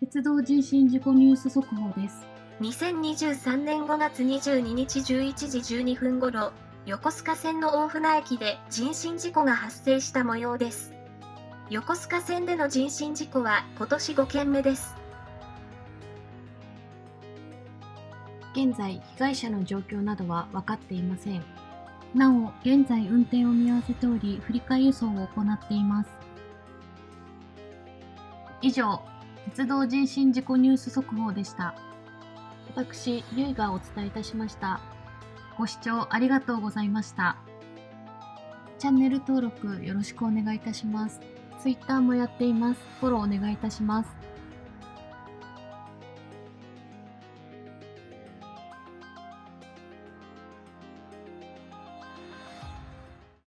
鉄道人身事故ニュース速報です。2023年5月22日11時12分ごろ、横須賀線の大船駅で人身事故が発生した模様です。横須賀線での人身事故は今年5件目です。現在、被害者の状況などは分かっていません。なお、現在運転を見合わせており、振り替え輸送を行っています。以上、鉄道人身事故ニュース速報でした。私、ゆいがお伝えいたしました。ご視聴ありがとうございました。チャンネル登録よろしくお願いいたします。Twitter もやっています。フォローお願いいたします。